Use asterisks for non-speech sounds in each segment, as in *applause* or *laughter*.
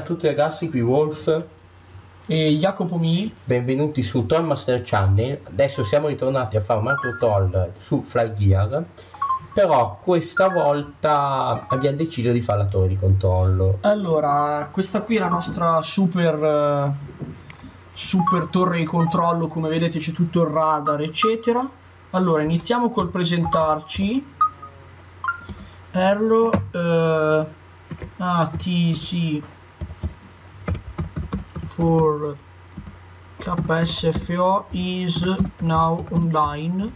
a tutti ragazzi, qui Wolf. E Jacopo Mi. Benvenuti su Tollmaster Channel. Adesso siamo ritornati a fare un altro toll su Fly Gear. Però questa volta abbiamo deciso di fare la torre di controllo. Allora, questa qui è la nostra super, eh, super torre di controllo. Come vedete c'è tutto il radar, eccetera. Allora, iniziamo col presentarci. Erlo eh, ATC for KSFO is now online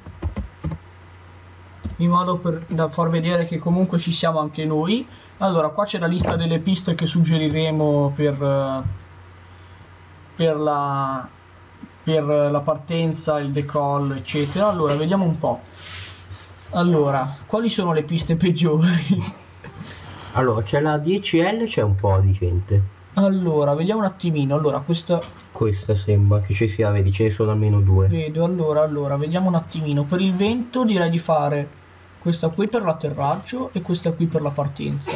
in modo per, da far vedere che comunque ci siamo anche noi. Allora qua c'è la lista delle piste che suggeriremo per, per, la, per la partenza il decollo eccetera. Allora vediamo un po' allora quali sono le piste peggiori? Allora, c'è la 10L, c'è un po' di gente. Allora vediamo un attimino allora questa Questa sembra che ci sia, vedi, ce ne sono almeno due. Vedo, allora, allora, vediamo un attimino. Per il vento direi di fare questa qui per l'atterraggio e questa qui per la partenza.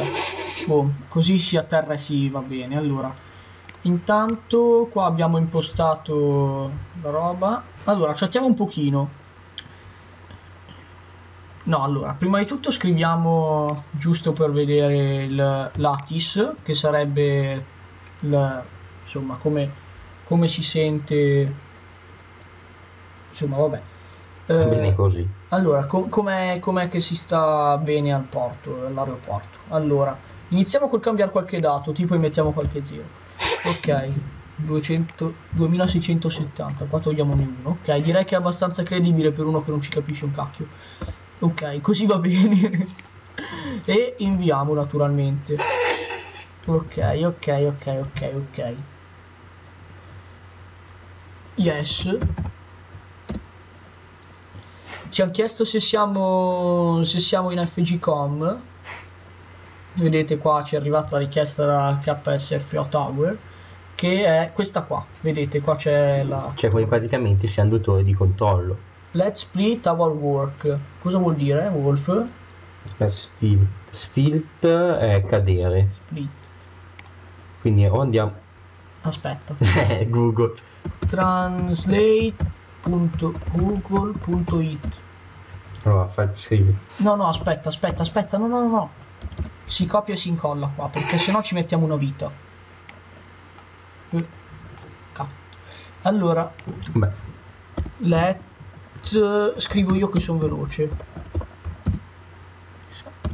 Boh, così si atterra e si va bene. Allora, intanto qua abbiamo impostato la roba. Allora, chattiamo un pochino. No, allora, prima di tutto scriviamo giusto per vedere il l'ATIS, che sarebbe il, insomma, come, come si sente insomma vabbè. Eh, Bene così. allora co- com'è, com'è che si sta bene al porto all'aeroporto? Allora iniziamo col cambiare qualche dato tipo mettiamo qualche zero ok 200, 2670 qua togliamone uno ok? Direi che è abbastanza credibile per uno che non ci capisce un cacchio. Ok così va bene. *laughs* E inviamo naturalmente ok ok ok ok ok yes ci hanno chiesto se siamo se siamo in FGCOM vedete qua ci è arrivata la richiesta da KSFO Tower che è questa qua vedete qua c'è la Cioè, poi praticamente siamo due torri di controllo. let's split our work cosa vuol dire Wolf? La Sfilt, sfilt è cadere. split Quindi o andiamo... aspetta *laughs* Eh, Google. translate.google.it Allora, fai scrivi. no no aspetta aspetta aspetta no no no. No si copia e si incolla qua perché sennò ci mettiamo una vita. Eh, cazzo. allora Beh, let scrivo io che sono veloce.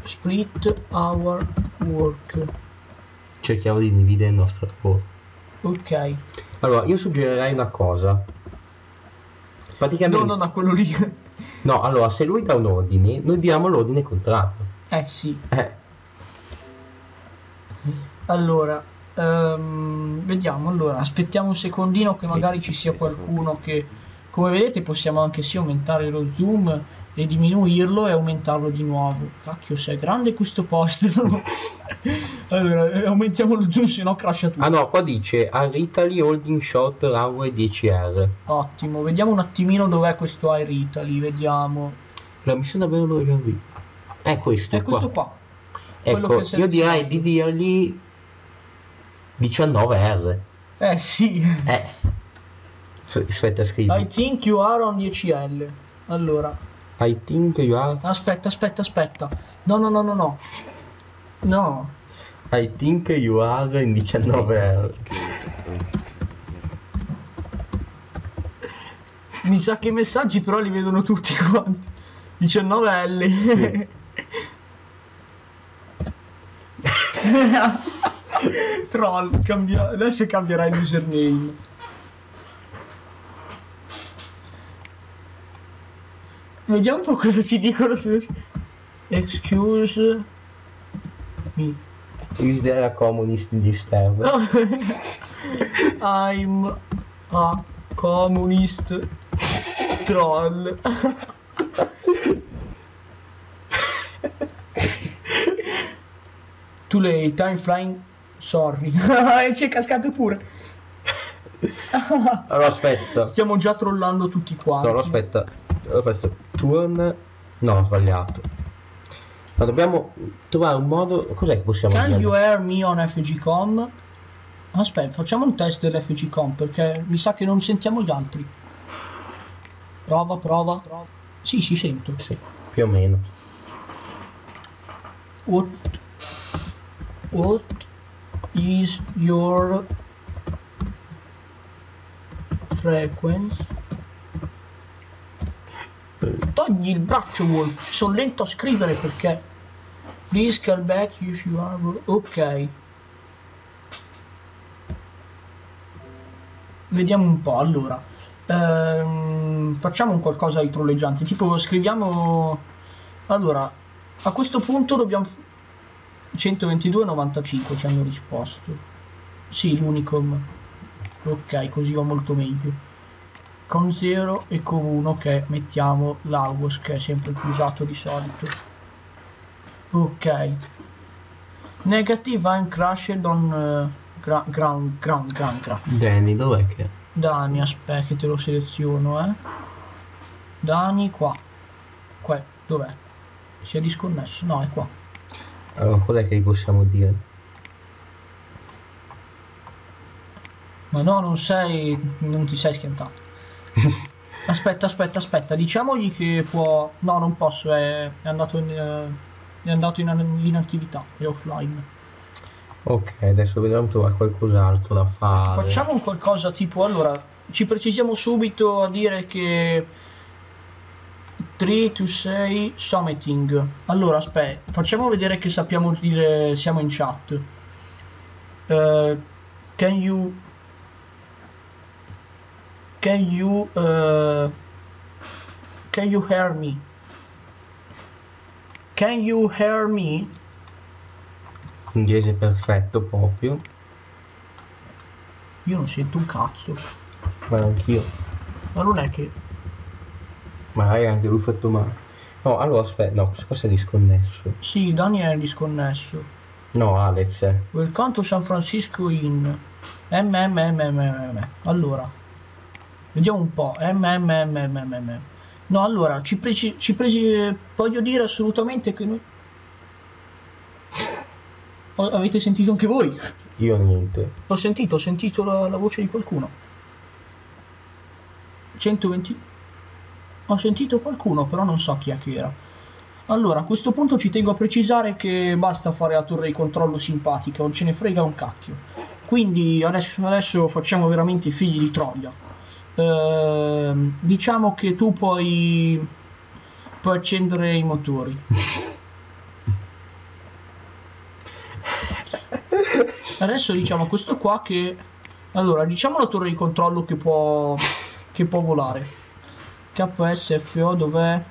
Split our work cerchiamo di dividere il nostro lavoro. ok Allora, io suggerirei una cosa. no Praticamente... no no quello lì No, allora, se lui dà un ordine, noi diamo l'ordine contrario. eh sì Eh, allora ehm, vediamo allora aspettiamo un secondino che magari ci sia qualcuno che come vedete possiamo anche sì aumentare lo zoom e diminuirlo e aumentarlo di nuovo cacchio se è grande questo posto *laughs* allora eh, aumentiamo lo zoom se no crasha tutto Ah no, qua dice Air Italy Holding Short Runway 10R. ottimo vediamo un attimino dov'è questo Air Italy vediamo La missione davvero lo abbiamo visto. È questo è questo qua. qua quello Ecco, io direi di dirgli 19R. eh sì Eh. Aspetta, scrivi. I think you are on 10L allora I think you are... Aspetta, aspetta, aspetta. No, no, no, no, no. No. I think you are in 19R. Mi sa che i messaggi però li vedono tutti *laughs* quanti. 19L. *laughs* Troll, cambia... adesso cambierà il username. Vediamo un po' cosa ci dicono. Excuse me. Is there a communist this town? *laughs* I'm a communist troll. *laughs* Too late, time flying. Sorry. *laughs* Ci è cascato pure. Allora aspetta. Stiamo già trollando tutti quanti. No, no, aspetta. Turn. No, ho sbagliato. Ma dobbiamo trovare un modo. Cos'è che possiamo Can dire? you hear me on FGCom? Aspetta, facciamo un test dell'FG Comp perché mi sa che non sentiamo gli altri. Prova, prova. Sì, si sento. Sì, più o meno. What, what is your frequency? Togli il braccio, Wolf. Sono lento a scrivere perché. Please call back if you are. Ok. Vediamo un po'. Allora, ehm, facciamo un qualcosa di trolleggiante. Tipo, scriviamo. Allora, a questo punto dobbiamo. 122,95 ci hanno risposto. Sì, l'Unicom. Ok, così va molto meglio. Con 0 e con 1 che mettiamo l'August che è sempre più usato di solito. Ok. Negative I'm crashed on uh, gra ground, ground, ground, ground. Danny, dov'è che? Dani, aspetta che te lo seleziono, eh. Dani, qua. Qua, dov'è? Si è disconnesso? No, è qua. Allora, cos'è che gli possiamo dire? Ma no, non sei... non ti sei schiantato. *laughs* aspetta, aspetta, aspetta, diciamogli che può... No, non posso, è, è andato in... eh, è andato in inattività, è offline. Ok, adesso vediamo trovare qualcos'altro da fare. Facciamo un qualcosa tipo, allora, ci precisiamo subito a dire che 3 to 6 summiting. Allora, aspetta, facciamo vedere che sappiamo dire siamo in chat. Uh, can you can you uh, can you hear me? Can you hear me? Inglese perfetto proprio. Io non sento un cazzo. Ma anch'io. Ma non è che Magari anche lui fatto male. No, allora aspetta, no, questo qua si è disconnesso. Sì, Dani è disconnesso. No, Alex. Welcome to San Francisco in MMMMM. Allora, vediamo un po'. MMMMM. No, allora, ci, preci- ci presi- voglio dire assolutamente che noi... *laughs* O- avete sentito anche voi? Io niente. L'ho sentito, ho sentito la, la voce di qualcuno. 120... Ho sentito qualcuno, però non so chi è che era. Allora, a questo punto ci tengo a precisare che basta fare la torre di controllo simpatica, non ce ne frega un cacchio. Quindi adesso, adesso facciamo veramente i figli di Troia. Ehm, diciamo che tu puoi, puoi accendere i motori. Adesso diciamo questo qua che... Allora, diciamo la torre di controllo che può, che può volare. KSFO dov'è?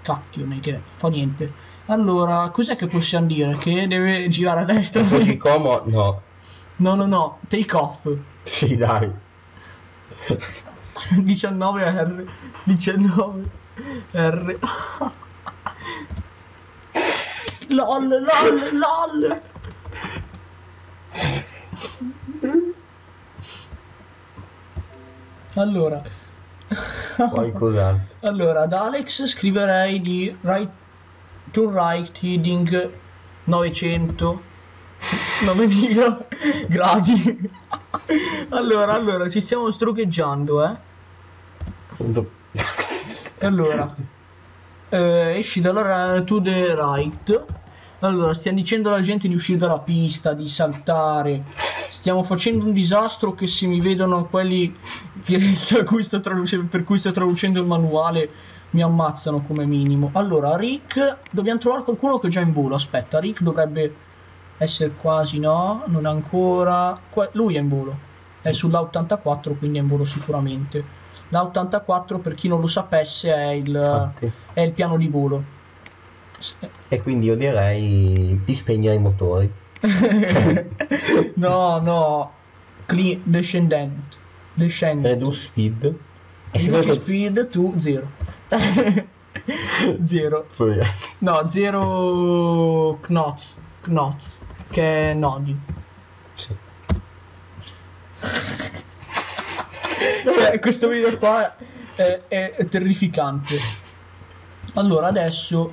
Cacchio, che fa niente. Allora, cos'è che possiamo dire? Che deve girare a destra? Fujicomo, no. No, no, no, take off. Sì, dai. *laughs* 19R. 19R. LOL, LOL, LOL. Allora. Poi cos'altro? Allora, ad Alex scriverei di right to right heading 900 9000 gradi. *laughs* allora, allora, ci stiamo strugheggiando, eh. Allora, eh, esci dalla to the right. Allora, stiamo dicendo alla gente di uscire dalla pista, di saltare. Stiamo facendo un disastro che se mi vedono quelli che, *laughs* a cui per cui sto traducendo il manuale mi ammazzano come minimo. Allora, Rick, dobbiamo trovare qualcuno che è già in volo. Aspetta, Rick dovrebbe essere quasi, no? Non ancora. Que- lui è in volo. È sull'A84, quindi è in volo sicuramente. L'A84, per chi non lo sapesse, è il, è il piano di volo. E quindi io direi di spegnere i motori. *laughs* no, no. Clean, descendent. Descendent. Reduce speed. E Reduce secondo speed to zero. *laughs* zero. Sì. No, zero knots. Knots. Che nodi. Sì. Eh, questo video qua è, è- è terrificante. Allora, adesso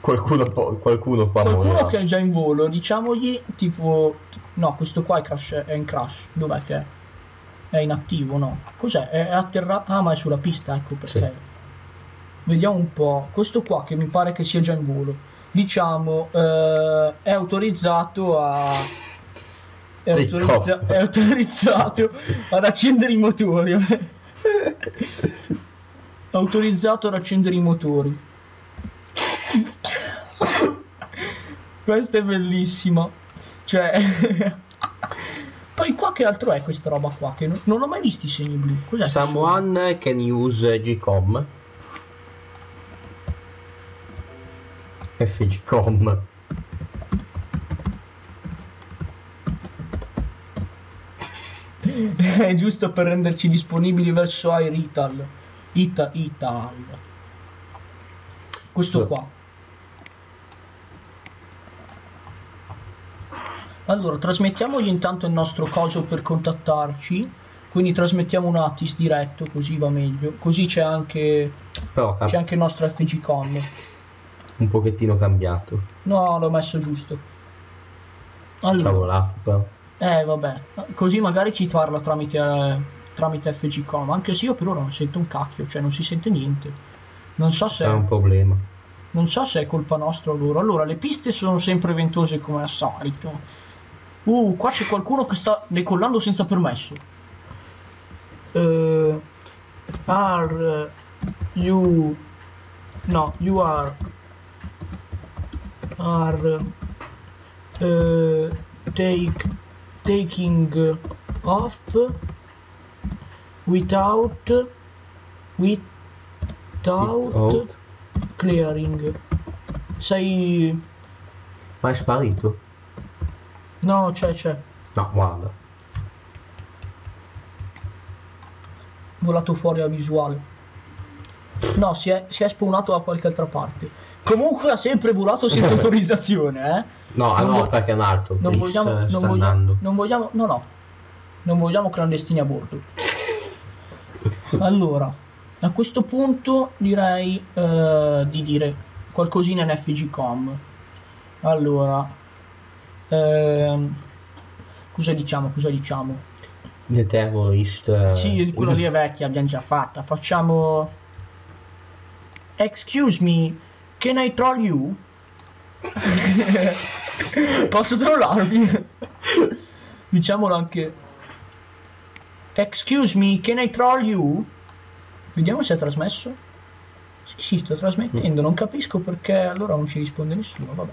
Qualcuno, po- qualcuno qua Qualcuno morirà. che è già in volo, diciamogli tipo... No, questo qua è, crash, è in crash. Dov'è che è? È inattivo, no? Cos'è? È atterrato... Ah, ma è sulla pista, ecco perché. Sì. Vediamo un po'. Questo qua che mi pare che sia già in volo. Diciamo, eh, è autorizzato a... È, autorizza- è autorizzato ad accendere i motori. *laughs* autorizzato ad accendere i motori. Questa è bellissima. Cioè... *laughs* Poi qua che altro è questa roba qua? Che non, non ho mai visto i segni blu. Cos'è? Someone can use GCOM. *laughs* FGCOM. È giusto per renderci disponibili verso Air Ital. Ita, Ital. Questo qua. Allora, trasmettiamogli intanto il nostro coso per contattarci. Quindi trasmettiamo un Atis diretto, così va meglio. Così c'è anche, c'è anche il nostro FGCon. Un pochettino cambiato. No, l'ho messo giusto. Allora, Cavolato però. Eh, vabbè, così magari ci parla tramite, tramite FGCom, anche se io per ora non sento un cacchio, cioè non si sente niente. Non so se, È un problema. non so se è colpa nostra o loro. Allora, le piste sono sempre ventose come al solito. Uh, qua c'è qualcuno che sta decollando senza permesso. Eh, are you... No, you are... Are... eh, take taking off without without Without. clearing sei Ma è sparito? no c'è c'è No, guarda. volato fuori a visuale no si è, si è spawnato da qualche altra parte comunque ha sempre volato senza *laughs* autorizzazione eh No, Non no, vo- perché è un altro. non vogliamo, non, vogliamo, andando. non vogliamo, no, no, non vogliamo clandestini a bordo. Allora, a questo punto direi eh, di dire qualcosina in FGCom. Allora, ehm, cosa diciamo? Cosa diciamo? The Terrorist. eh, Sì, quella lì è vecchia, abbiamo già fatta. Facciamo. Excuse me, can I troll you? Posso trollarvi? Diciamolo anche. Excuse me, can I troll you? Vediamo se ha trasmesso. Sì, sì, sto trasmettendo, non capisco perché allora non ci risponde nessuno, vabbè.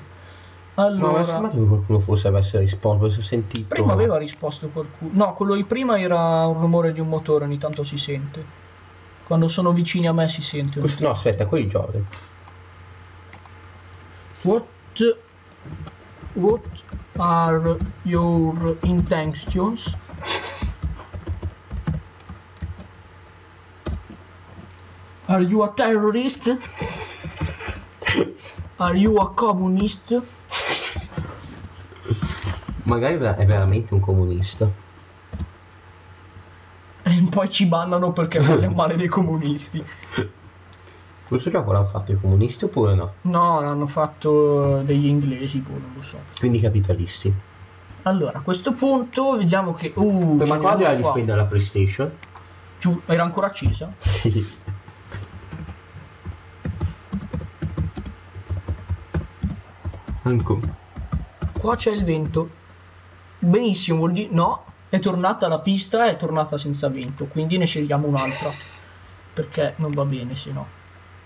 No, mi è Allora, sembrato che qualcuno forse avesse risposto. Ho sentito. prima aveva risposto qualcuno. No, quello di prima era un rumore di un motore, ogni tanto si sente. Quando sono vicini a me si sente. Questo- No, aspetta, quelli Jordan. What what are your intentions? Are you a terrorist? Are you a communist? Magari è veramente un comunista. E poi ci bannano perché parla male dei comunisti. *laughs* Questo gioco l'hanno fatto i comunisti oppure no? No, l'hanno fatto degli inglesi, boh, non lo so. Quindi capitalisti. Allora, a questo punto vediamo che... Uh, ce Ma qua qua. rispondere la PlayStation. Giù, era ancora accesa? Sì. Ancora. Qua c'è il vento. Benissimo, vuol dire... No, è tornata la pista, è tornata senza vento, quindi ne scegliamo un'altra. Perché non va bene, se no.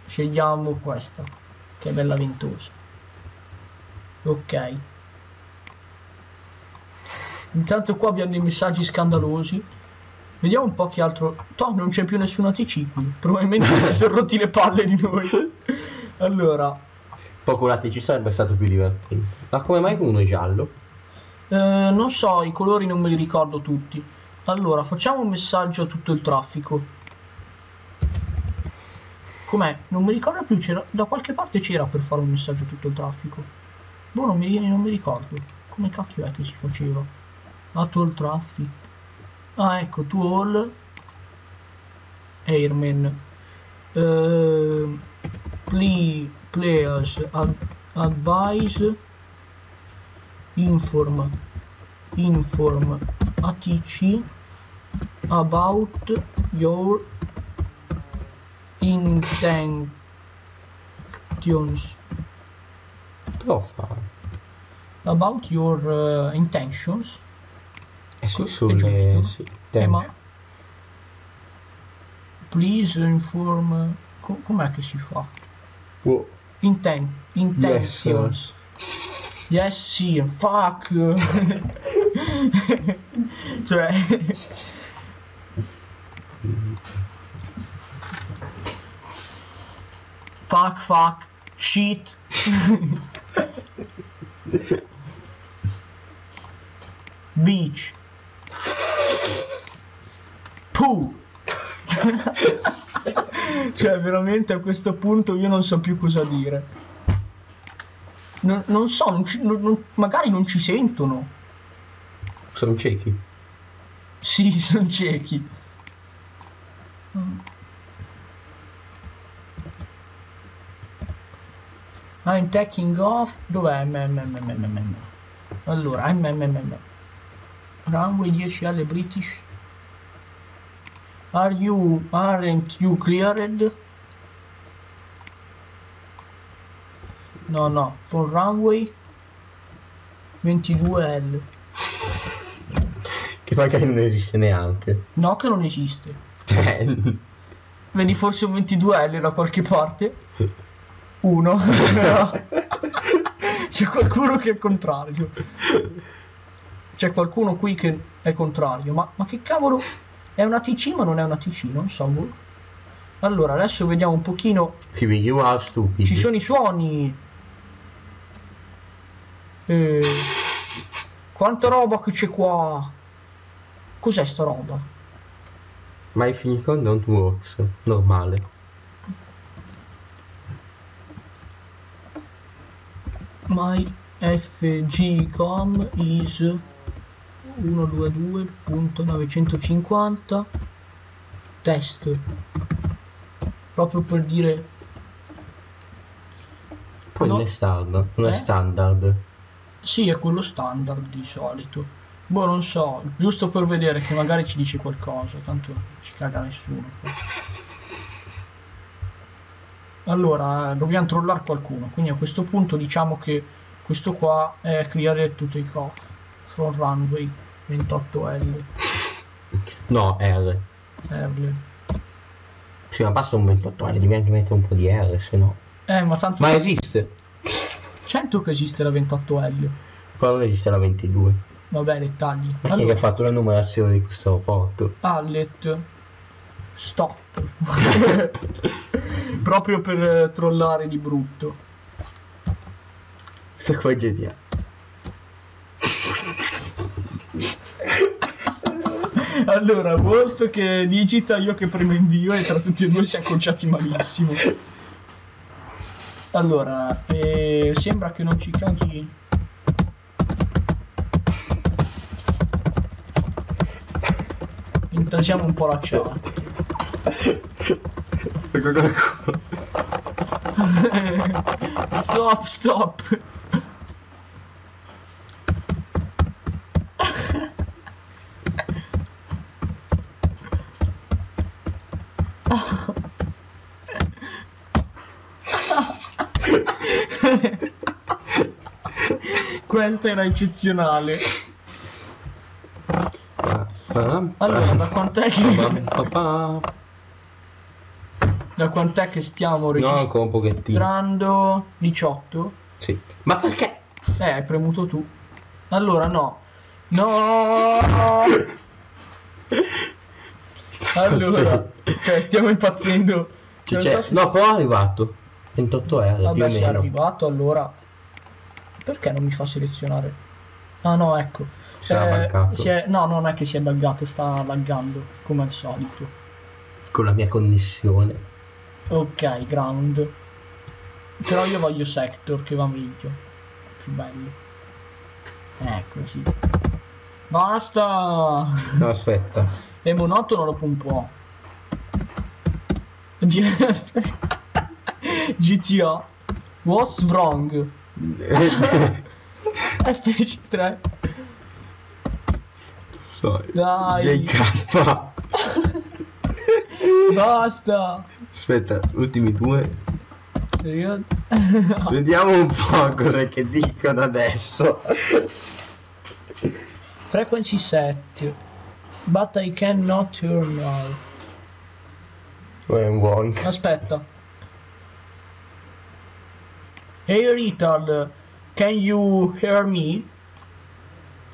Scegliamo questa, che è bella ventosa. Ok. Intanto qua abbiamo dei messaggi scandalosi. Vediamo un po' che altro... Tom, non c'è più nessun ATC qui. Probabilmente si sono rotti le palle di noi. *laughs* Allora, Poco latte ci sarebbe stato più divertente. Ma come mai uno è giallo? Eh, non so, i colori non me li ricordo tutti. Allora, facciamo un messaggio a tutto il traffico. Com'è? Non mi ricordo più, c'era, da qualche parte c'era per fare un messaggio tutto il traffico. Boh, non mi, non mi ricordo. Come cacchio è che si faceva? A to all traffic. Ah, ecco, to all airmen. Eh, play, players ad- advise inform inform ATC about your intentions fa. about your uh, intentions. Eh sì, sulle... Sì, Eh, tempo. ma please inform co- com'è che si fa? Oh, Inten- intentions. Yes sì fuck. *laughs* *laughs* Cioè fuck fuck shit. Beach poo. *laughs* Cioè veramente a questo punto io non so più cosa dire. Non, non so non ci- non- non- magari non ci sentono. Sono ciechi. sì *laughs* sono ciechi. Mm. I'm taking off dov'è? MMMMM allora MMMM runway 10L British. Are you aren't you cleared? No no for runway 22L Che magari non esiste neanche. no che non esiste. *laughs* Vedi forse un 22L da qualche parte? *laughs* Uno. No. *laughs* C'è qualcuno che è contrario. C'è qualcuno qui che è contrario. Ma, ma che cavolo? È una TC ma non è una TC, non so. boh. Allora, adesso vediamo un pochino. Phoebe, you are stupid. Ci sono i suoni. Eh, quanta roba che c'è qua? Cos'è sta roba? My Finicon don't works. Normale. My FGCOM is 122.950 test proprio per dire Poi No. è standard. Non Eh? è standard. sì è quello standard di solito boh non so giusto per vedere che magari ci dice qualcosa tanto ci caga nessuno allora dobbiamo trollare qualcuno quindi a questo punto diciamo che questo qua è clear to take off from runway 28L No, R. Erle. Sì, ma basta un 28 anni, devi anche mettere un po' di R, se no. Eh, ma tanto Ma esiste. Certo che esiste la 28L. Però non esiste la 22. Vabbè, dettagli. Ma chi è che ha fatto la numerazione di questo aeroporto? Allet. Stop. *laughs* *laughs* Proprio per eh, trollare di brutto. Sta qua è geniale. *laughs* Allora, Wolf che digita, io che premo invio e tra tutti e due si è acconciati malissimo. Allora, eh, sembra che non ci caghi. Intasiamo un po' la chat. *laughs* Ecco. *laughs* Stop, stop. Questa era eccezionale. Allora, da quant'è che, da quant'è che stiamo registrando? 18? Sì. Ma perché? Eh, hai premuto tu. Allora, no. No! Allora, cioè, stiamo impazzendo. Cioè, Cioè, so se- no, però è arrivato. 28 R, più Vabbè, o se è meno. arrivato, allora... Perché non mi fa selezionare? Ah, no, ecco. Si Eh, si è- No, non è che si è buggato, sta laggando, come al solito. Con la mia connessione. Ok, ground. Però io voglio sector, che va meglio. Più bello. Eh, così. Basta! No, aspetta. È monotono dopo un po'. G- GTA. What's wrong? *laughs* FC3. So, Dai. JK. Basta. Aspetta, ultimi due. *laughs* Vediamo un po' cosa che dicono adesso. Frequency set. But I cannot hear now. When wrong. Aspetta. Hey Rital, can you hear me?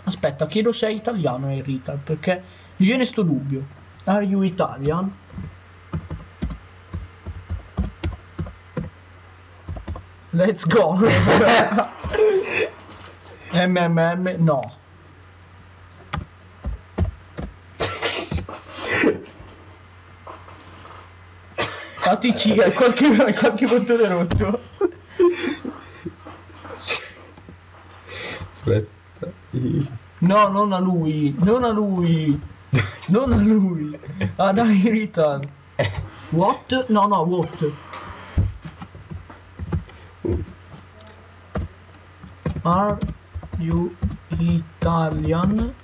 Aspetta, chiedo se è italiano Hey Rital, perché mi viene sto dubbio. Are you Italian? Let's go. *laughs* MMM, no. ATC, hai qualche, hai qualche bottone rotto? Aspetta. No, non a lui, non a lui, non a lui. Ah dai, Ritan. *laughs* What? No, no, what? Are you Italian?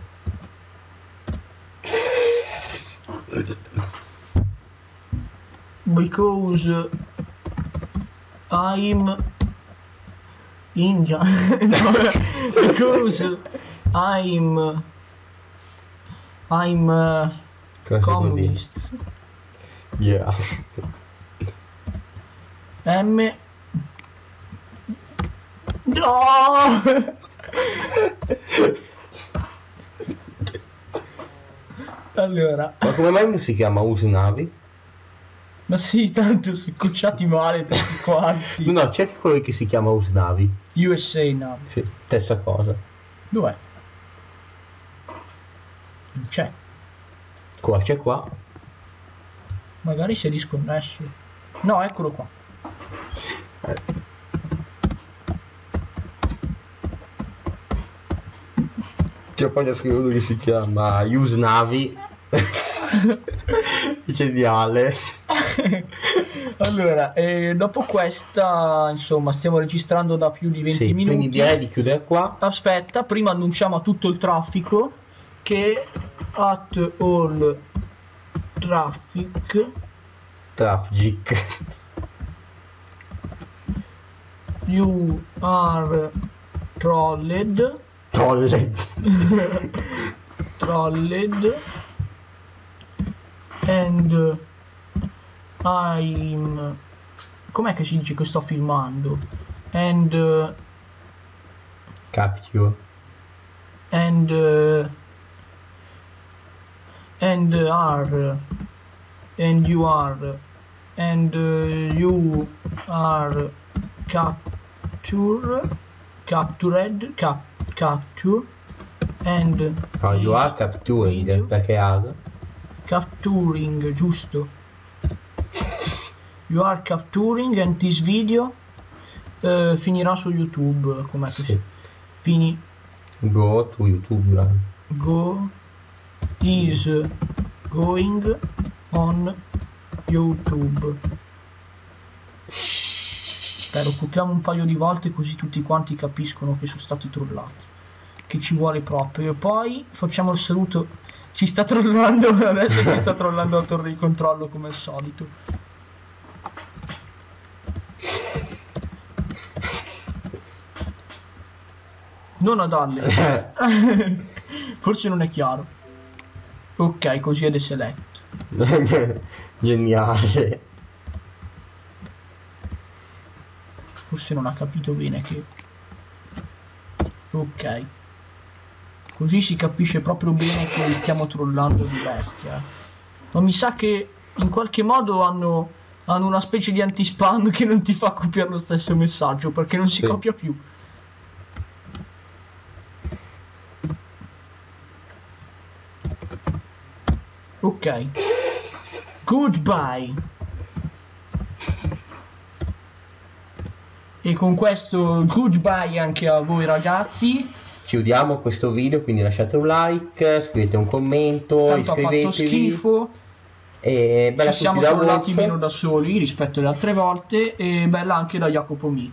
Because I'm Indian. *laughs* Because I'm I'm uh, Cosa si può dire? communist. Yeah. M No! allora, Ma come mai non si chiama Usnavi? ma sì, tanto sono cucciati male tutti quanti. No, c'è anche quello che si chiama Usnavi. USA no. Sì, stessa cosa. Dov'è? Non c'è. Qua c'è qua. Magari si è disconnesso. No, eccolo qua. C'è poi da scrivere uno che si chiama Usnavi. *laughs* C'è di Ale. *laughs* allora, eh, dopo questa, insomma, stiamo registrando da più di 20 Sì, minuti. quindi direi di chiudere qua. Aspetta, prima annunciamo a tutto il traffico che at all traffic Traffic. you are trolled Tolle. *laughs* trolled and uh, I'm com'è che si dice che sto filmando and uh, Capture. and uh, and are and you are and uh, you are capture captured cap, capture and No, you are capturing video perché are. capturing giusto you are capturing and this video eh, finirà su youtube com'è Sì. si fini Go to YouTube. go is going on YouTube. Spero copiamo un paio di volte così tutti quanti capiscono che sono stati trollati. Che ci vuole proprio. Poi facciamo il saluto. Ci sta trollando, *laughs* adesso ci sta trollando la torre di controllo come al solito. Non ad Alle. *laughs* Forse non è chiaro. Ok, così è deselect. *laughs* Geniale. Forse non ha capito bene che... Ok. Così si capisce proprio bene che li stiamo trollando di bestia. Ma mi sa che in qualche modo hanno, hanno una specie di anti-spam che non ti fa copiare lo stesso messaggio perché non si Sì. copia più. Ok. Goodbye. E con questo goodbye anche a voi ragazzi. Chiudiamo questo video, quindi lasciate un like, scrivete un commento, Tanto ha fatto iscrivetevi. schifo. E bella Ci siamo Wolf. meno da soli rispetto alle altre volte. E bella anche da Jacopo Mi.